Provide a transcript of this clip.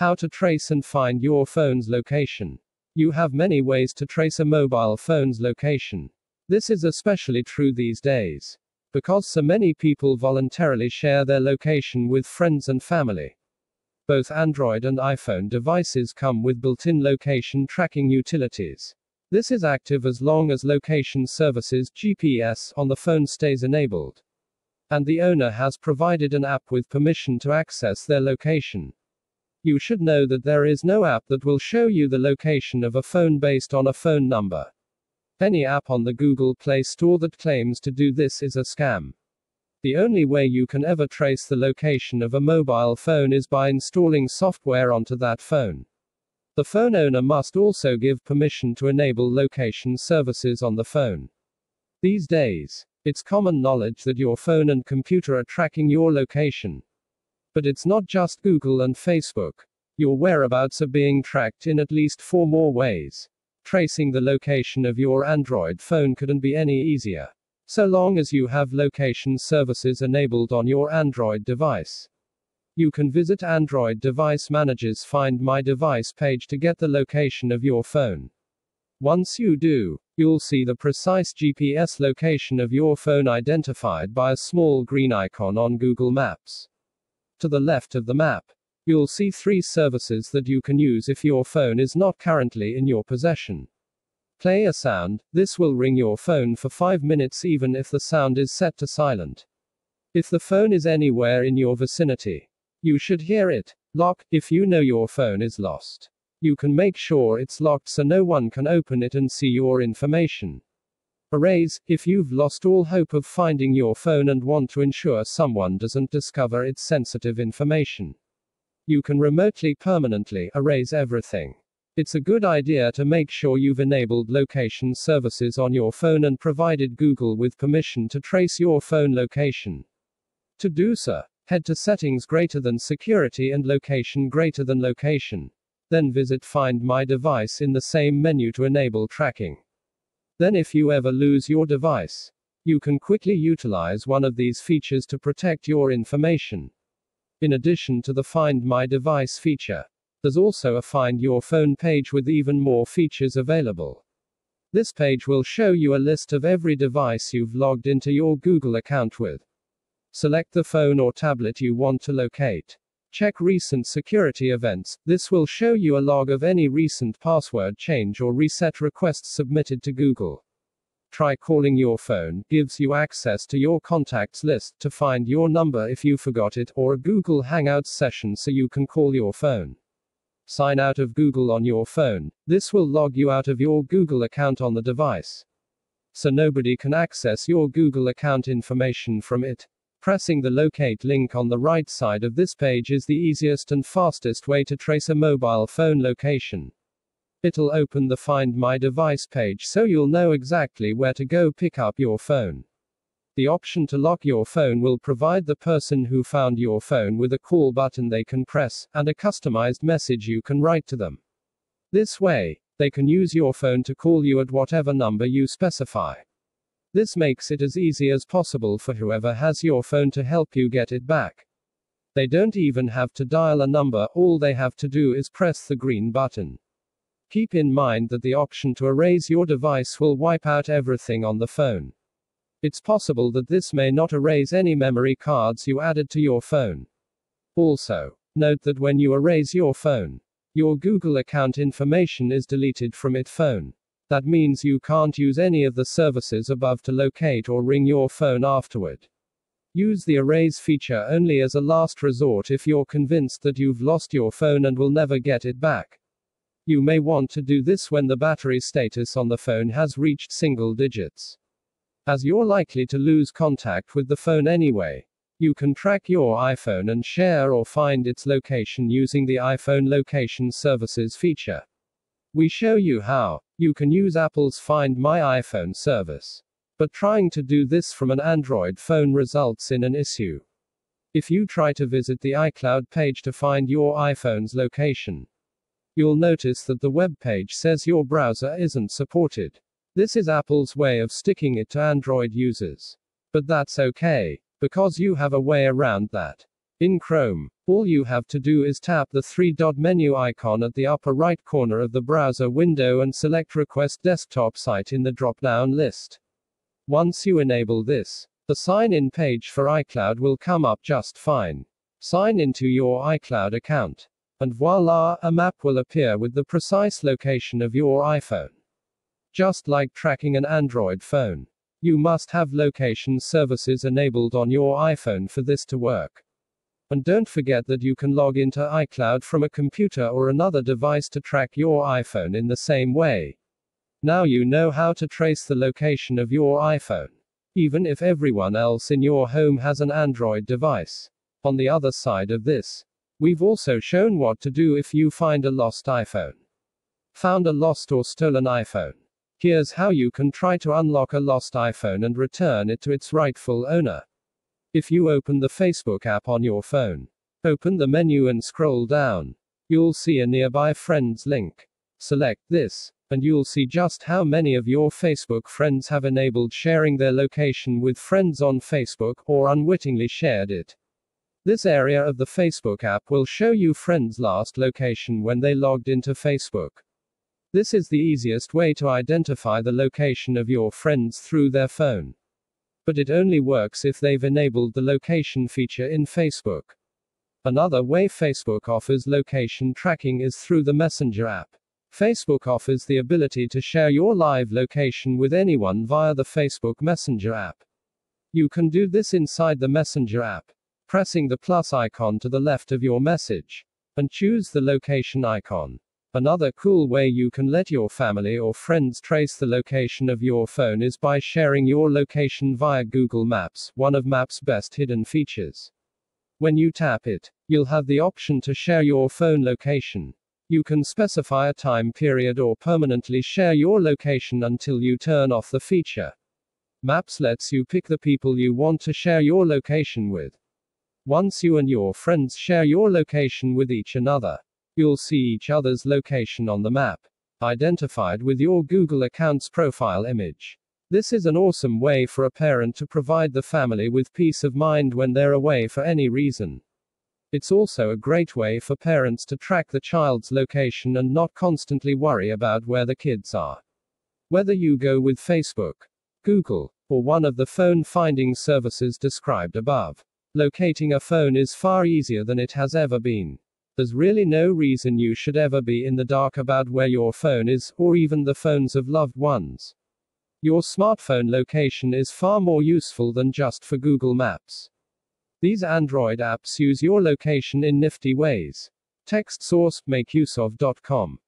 How to trace and find your phone's location. You have many ways to trace a mobile phone's location. This is especially true these days. Because so many people voluntarily share their location with friends and family. Both Android and iPhone devices come with built in location tracking utilities. This is active as long as location services GPS on the phone stays enabled. And the owner has provided an app with permission to access their location. You should know that there is no app that will show you the location of a phone based on a phone number. Any app on the Google Play Store that claims to do this is a scam. The only way you can ever trace the location of a mobile phone is by installing software onto that phone. The phone owner must also give permission to enable location services on the phone. These days, it's common knowledge that your phone and computer are tracking your location. But it's not just Google and Facebook. Your whereabouts are being tracked in at least four more ways. Tracing the location of your Android phone couldn't be any easier. So long as you have location services enabled on your Android device. You can visit Android Device Manager's Find My Device page to get the location of your phone. Once you do, you'll see the precise GPS location of your phone identified by a small green icon on Google Maps. To the left of the map, You'll see three services that you can use if your phone is not currently in your possession. Play a sound, this will ring your phone for 5 minutes even if the sound is set to silent. If the phone is anywhere in your vicinity, you should hear it. Lock, if you know your phone is lost. You can make sure it's locked so no one can open it and see your information. Erase, if you've lost all hope of finding your phone and want to ensure someone doesn't discover its sensitive information. You can remotely permanently erase everything. It's a good idea to make sure you've enabled location services on your phone and provided Google with permission to trace your phone location. To do so, head to Settings greater than Security and Location greater than Location. Then visit Find My Device in the same menu to enable tracking. Then, if you ever lose your device, you can quickly utilize one of these features to protect your information. In addition to the Find My Device feature, there's also a Find Your Phone page with even more features available. This page will show you a list of every device you've logged into your Google account with. Select the phone or tablet you want to locate. Check recent security events. This will show you a log of any recent password change or reset requests submitted to Google. Try calling your phone, gives you access to your contacts list to find your number if you forgot it, or a Google Hangouts session so you can call your phone. Sign out of Google on your phone. This will log you out of your Google account on the device. So nobody can access your Google account information from it. Pressing the locate link on the right side of this page is the easiest and fastest way to trace a mobile phone location. It'll open the Find My Device page so you'll know exactly where to go pick up your phone. The option to lock your phone will provide the person who found your phone with a call button they can press, and a customized message you can write to them. This way, they can use your phone to call you at whatever number you specify. This makes it as easy as possible for whoever has your phone to help you get it back. They don't even have to dial a number, all they have to do is press the green button. Keep in mind that the option to erase your device will wipe out everything on the phone. It's possible that this may not erase any memory cards you added to your phone. Also, note that when you erase your phone, your Google account information is deleted from it phone. That means you can't use any of the services above to locate or ring your phone afterward. Use the erase feature only as a last resort if you're convinced that you've lost your phone and will never get it back. You may want to do this when the battery status on the phone has reached single digits. As you're likely to lose contact with the phone anyway, you can track your iPhone and share or find its location using the iPhone Location Services feature. We show you how. You can use Apple's Find My iPhone service. But trying to do this from an Android phone results in an issue. If you try to visit the iCloud page to find your iPhone's location, You'll notice that the web page says your browser isn't supported. This is Apple's way of sticking it to Android users. But that's okay, because you have a way around that. In Chrome, all you have to do is tap the three dot menu icon at the upper right corner of the browser window and select Request Desktop Site in the drop down list. Once you enable this, the sign in page for iCloud will come up just fine. Sign into your iCloud account. And voila, a map will appear with the precise location of your iPhone. Just like tracking an Android phone. You must have location services enabled on your iPhone for this to work. And don't forget that you can log into iCloud from a computer or another device to track your iPhone in the same way. Now you know how to trace the location of your iPhone. Even if everyone else in your home has an Android device. On the other side of this, we've also shown what to do if you find a lost iPhone. Found a lost or stolen iPhone. Here's how you can try to unlock a lost iPhone and return it to its rightful owner. If you open the Facebook app on your phone, open the menu and scroll down. You'll see a nearby friends link. Select this, and you'll see just how many of your Facebook friends have enabled sharing their location with friends on Facebook or unwittingly shared it. This area of the Facebook app will show you friends' last location when they logged into Facebook. This is the easiest way to identify the location of your friends through their phone but it only works if they've enabled the location feature in Facebook. Another way Facebook offers location tracking is through the Messenger app. Facebook offers the ability to share your live location with anyone via the Facebook Messenger app. You can do this inside the Messenger app, pressing the plus icon to the left of your message, and choose the location icon. Another cool way you can let your family or friends trace the location of your phone is by sharing your location via Google Maps, one of Maps' best hidden features. When you tap it, you'll have the option to share your phone location. You can specify a time period or permanently share your location until you turn off the feature. Maps lets you pick the people you want to share your location with. Once you and your friends share your location with each another, You'll see each other's location on the map, identified with your Google account's profile image. This is an awesome way for a parent to provide the family with peace of mind when they're away for any reason. It's also a great way for parents to track the child's location and not constantly worry about where the kids are. Whether you go with Facebook, Google, or one of the phone finding services described above, locating a phone is far easier than it has ever been. There's really no reason you should ever be in the dark about where your phone is, or even the phones of loved ones. Your smartphone location is far more useful than just for Google Maps. These Android apps use your location in nifty ways. Text source, makeuseof.com.